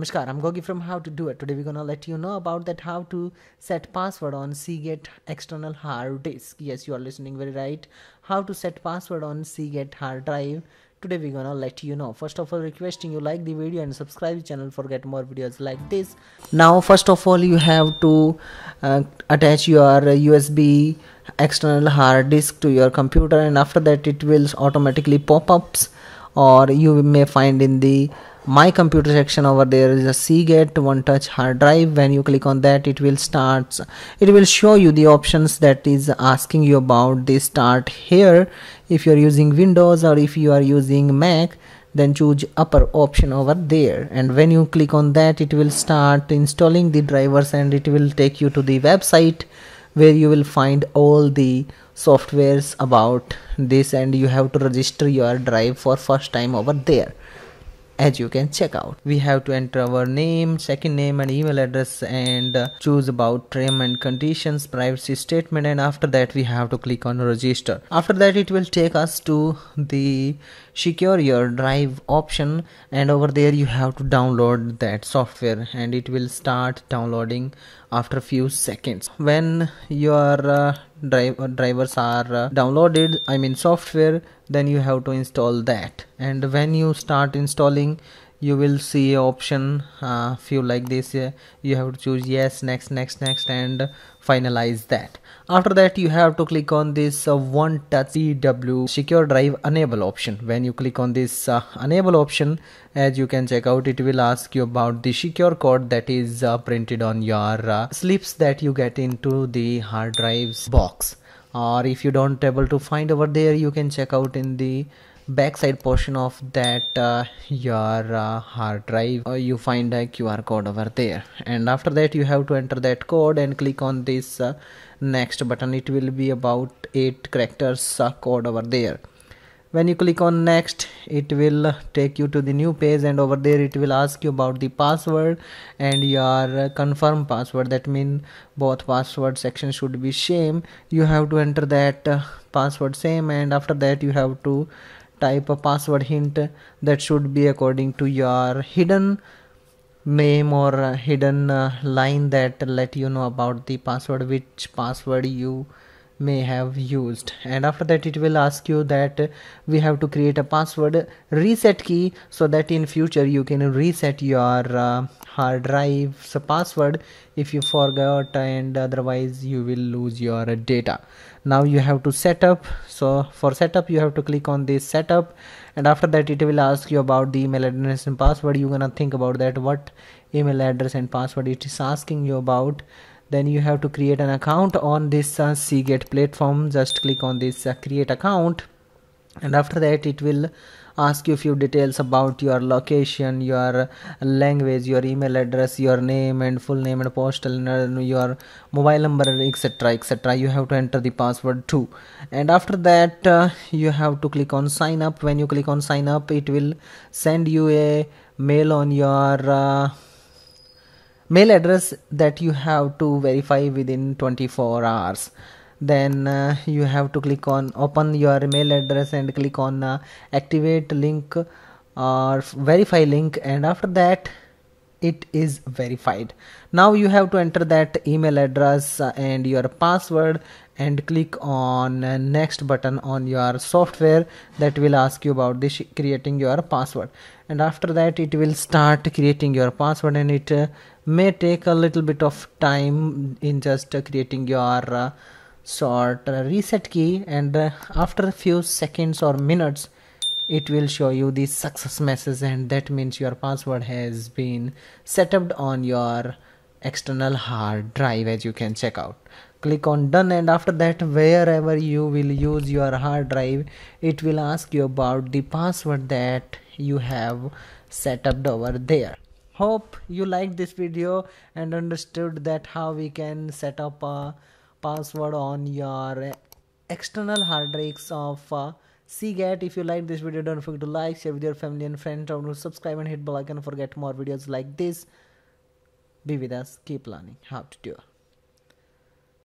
Namaskar, I'm Gogi from How to Do It. Today we're gonna let you know about that how to set password on Seagate external hard disk. Yes, you are listening very right. How to set password on Seagate hard drive. Today we're gonna let you know. First of all, requesting you like the video and subscribe the channel for get more videos like this. Now, first of all, you have to uh, attach your USB external hard disk to your computer, and after that, it will automatically pop ups, or you may find in the my computer section over there is a Seagate one touch hard drive. When you click on that it will start it will show you the options that is asking you about the start here. If you're using Windows or if you are using Mac then choose upper option over there. And when you click on that it will start installing the drivers and it will take you to the website where you will find all the softwares about this and you have to register your drive for first time over there. As you can check out. We have to enter our name second name and email address and uh, choose about term and conditions privacy statement and after that we have to click on register. After that it will take us to the secure your drive option and over there you have to download that software and it will start downloading after a few seconds. When your uh, drive, uh, drivers are uh, downloaded i mean software then you have to install that. And when you start installing you will see option uh, few like this uh, you have to choose yes next next next and finalize that. After that you have to click on this uh, one touch CW secure drive enable option. When you click on this uh, enable option as you can check out it will ask you about the secure code that is uh, printed on your uh, slips that you get into the hard drives box. Or if you don't able to find over there you can check out in the backside portion of that uh, your uh, hard drive uh, you find a qr code over there. And after that you have to enter that code and click on this uh, next button. It will be about 8 characters uh, code over there. When you click on next it will take you to the new page and over there it will ask you about the password and your confirm password. That mean both password section should be same. You have to enter that uh, password same and after that you have to type a password hint that should be according to your hidden name or hidden uh, line that let you know about the password which password you may have used. And after that it will ask you that we have to create a password reset key so that in future you can reset your uh, hard drive's password if you forgot and otherwise you will lose your data. Now you have to set up. So for setup you have to click on this setup. And after that it will ask you about the email address and password. You're gonna think about that. What email address and password it is asking you about then you have to create an account on this uh, Seagate platform. Just click on this uh, create account. And after that it will ask you a few details about your location your language your email address your name and full name and postal your mobile number etc etc you have to enter the password too. And after that uh, you have to click on sign up. When you click on sign up it will send you a mail on your uh, mail address that you have to verify within 24 hours. Then uh, you have to click on open your email address and click on uh, activate link or verify link. And after that it is verified. Now you have to enter that email address and your password and click on next button on your software that will ask you about this creating your password. And after that it will start creating your password and it uh, may take a little bit of time in just uh, creating your uh, short reset key. And uh, after a few seconds or minutes it will show you the success message and that means your password has been set up on your external hard drive as you can check out. Click on done and after that wherever you will use your hard drive it will ask you about the password that you have set up over there. Hope you liked this video and understood that how we can set up a password on your external hard drives of uh, uh, Seagate. If you like this video, don't forget to like, share with your family and friends, don't subscribe and hit the bell icon for get more videos like this. Be with us, keep learning how to do it.